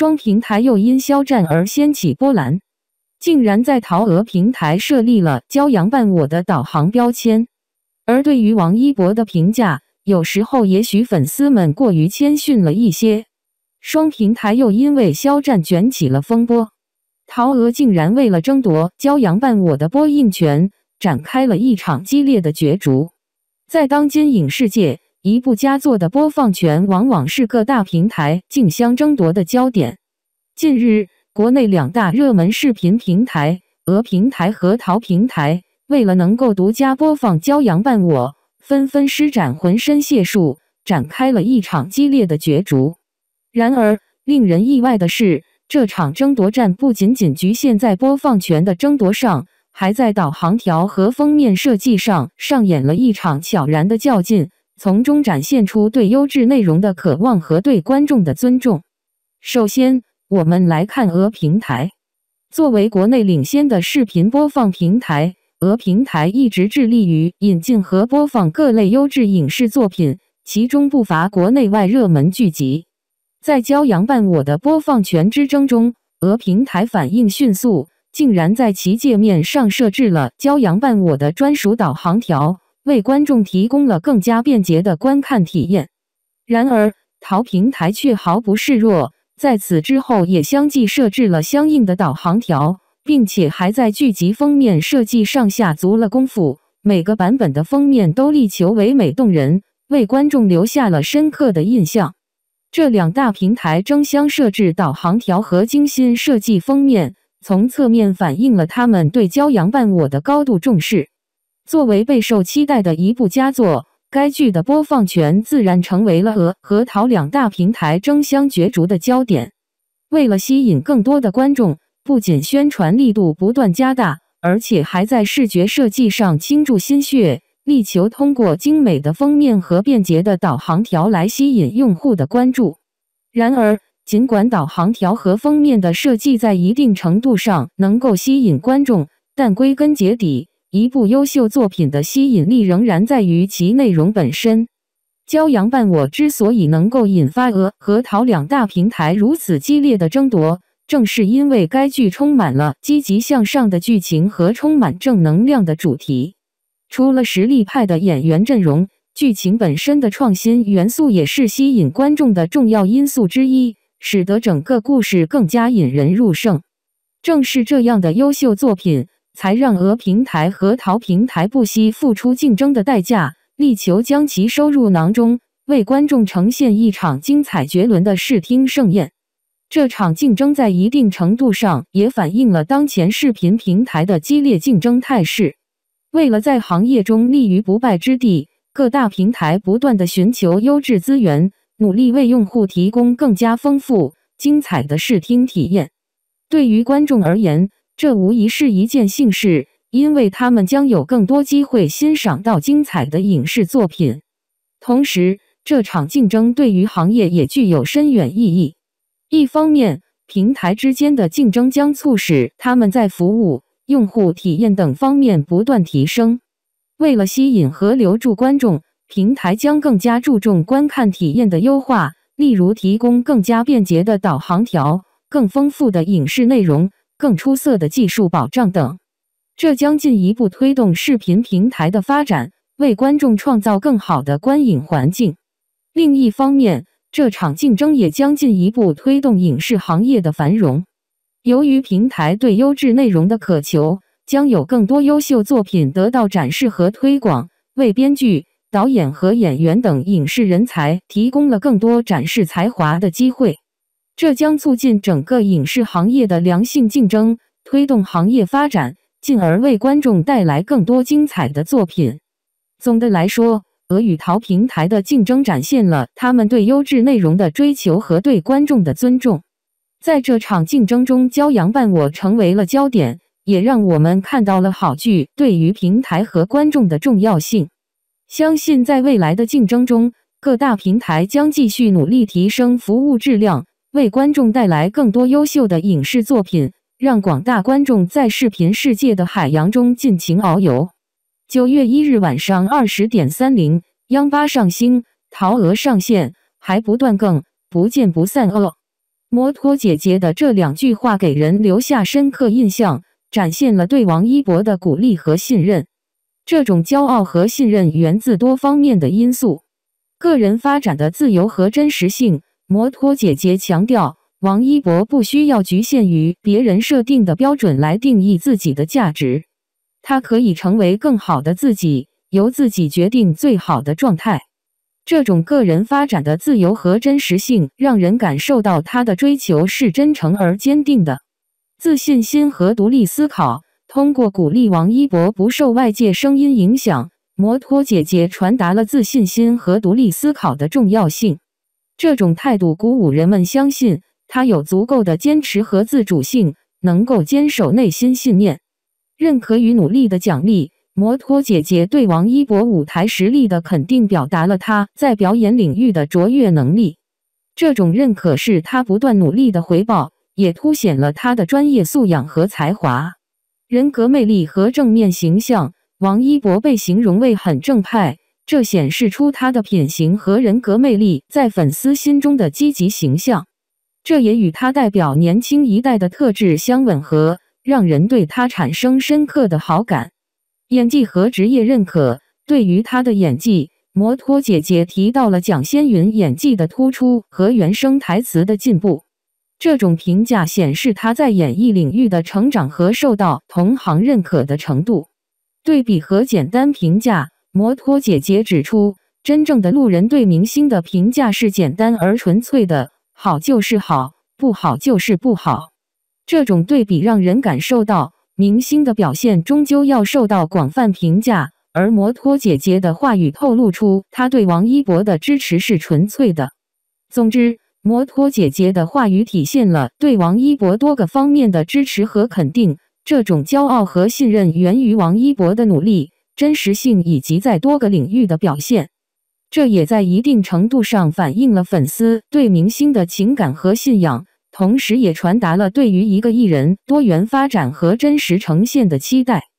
双平台又因肖战而掀起波澜，竟然在淘鹅平台设立了“骄阳伴我”的导航标签。而对于王一博的评价，有时候也许粉丝们过于谦逊了一些。双平台又因为肖战卷起了风波，淘鹅竟然为了争夺“骄阳伴我”的播映权，展开了一场激烈的角逐。在当今影视界，一部佳作的播放权往往是各大平台竞相争夺的焦点。近日，国内两大热门视频平台鹅平台和淘平台，为了能够独家播放《骄阳伴我》，纷纷施展浑身解数，展开了一场激烈的角逐。然而，令人意外的是，这场争夺战不仅仅局限在播放权的争夺上。还在导航条和封面设计上上演了一场悄然的较劲，从中展现出对优质内容的渴望和对观众的尊重。首先，我们来看鹅平台。作为国内领先的视频播放平台，鹅平台一直致力于引进和播放各类优质影视作品，其中不乏国内外热门剧集。在《骄阳伴我》的播放权之争中，鹅平台反应迅速。竟然在其界面上设置了“骄阳伴我”的专属导航条，为观众提供了更加便捷的观看体验。然而，淘平台却毫不示弱，在此之后也相继设置了相应的导航条，并且还在剧集封面设计上下足了功夫。每个版本的封面都力求唯美动人，为观众留下了深刻的印象。这两大平台争相设置导航条和精心设计封面。从侧面反映了他们对《骄阳伴我》的高度重视。作为备受期待的一部佳作，该剧的播放权自然成为了鹅和淘两大平台争相角逐的焦点。为了吸引更多的观众，不仅宣传力度不断加大，而且还在视觉设计上倾注心血，力求通过精美的封面和便捷的导航条来吸引用户的关注。然而，尽管导航条和封面的设计在一定程度上能够吸引观众，但归根结底，一部优秀作品的吸引力仍然在于其内容本身。《骄阳伴我》之所以能够引发鹅和淘两大平台如此激烈的争夺，正是因为该剧充满了积极向上的剧情和充满正能量的主题。除了实力派的演员阵容，剧情本身的创新元素也是吸引观众的重要因素之一。使得整个故事更加引人入胜。正是这样的优秀作品，才让俄平台和淘平台不惜付出竞争的代价，力求将其收入囊中，为观众呈现一场精彩绝伦的视听盛宴。这场竞争在一定程度上也反映了当前视频平台的激烈竞争态势。为了在行业中立于不败之地，各大平台不断的寻求优质资源。努力为用户提供更加丰富、精彩的视听体验。对于观众而言，这无疑是一件幸事，因为他们将有更多机会欣赏到精彩的影视作品。同时，这场竞争对于行业也具有深远意义。一方面，平台之间的竞争将促使他们在服务、用户体验等方面不断提升。为了吸引和留住观众。平台将更加注重观看体验的优化，例如提供更加便捷的导航条、更丰富的影视内容、更出色的技术保障等。这将进一步推动视频平台的发展，为观众创造更好的观影环境。另一方面，这场竞争也将进一步推动影视行业的繁荣。由于平台对优质内容的渴求，将有更多优秀作品得到展示和推广，为编剧。导演和演员等影视人才提供了更多展示才华的机会，这将促进整个影视行业的良性竞争，推动行业发展，进而为观众带来更多精彩的作品。总的来说，鹅与淘平台的竞争展现了他们对优质内容的追求和对观众的尊重。在这场竞争中，《骄阳伴我》成为了焦点，也让我们看到了好剧对于平台和观众的重要性。相信在未来的竞争中，各大平台将继续努力提升服务质量，为观众带来更多优秀的影视作品，让广大观众在视频世界的海洋中尽情遨游。九月一日晚上二十点三零，央八上星，淘鹅上线，还不断更，不见不散哦。摩托姐姐的这两句话给人留下深刻印象，展现了对王一博的鼓励和信任。这种骄傲和信任源自多方面的因素，个人发展的自由和真实性。摩托姐姐强调，王一博不需要局限于别人设定的标准来定义自己的价值，他可以成为更好的自己，由自己决定最好的状态。这种个人发展的自由和真实性，让人感受到他的追求是真诚而坚定的。自信心和独立思考，通过鼓励王一博不受外界声音影响，摩托姐姐传达了自信心和独立思考的重要性。这种态度鼓舞人们相信他有足够的坚持和自主性，能够坚守内心信念。认可与努力的奖励。摩托姐姐对王一博舞台实力的肯定，表达了他在表演领域的卓越能力。这种认可是他不断努力的回报，也凸显了他的专业素养和才华、人格魅力和正面形象。王一博被形容为很正派，这显示出他的品行和人格魅力在粉丝心中的积极形象。这也与他代表年轻一代的特质相吻合，让人对他产生深刻的好感。演技和职业认可，对于他的演技，摩托姐姐提到了蒋先云演技的突出和原声台词的进步。这种评价显示他在演艺领域的成长和受到同行认可的程度。对比和简单评价，摩托姐姐指出，真正的路人对明星的评价是简单而纯粹的，好就是好，不好就是不好。这种对比让人感受到。明星的表现终究要受到广泛评价，而摩托姐姐的话语透露出她对王一博的支持是纯粹的。总之，摩托姐姐的话语体现了对王一博多个方面的支持和肯定。这种骄傲和信任源于王一博的努力、真实性以及在多个领域的表现。这也在一定程度上反映了粉丝对明星的情感和信仰。同时，也传达了对于一个艺人多元发展和真实呈现的期待。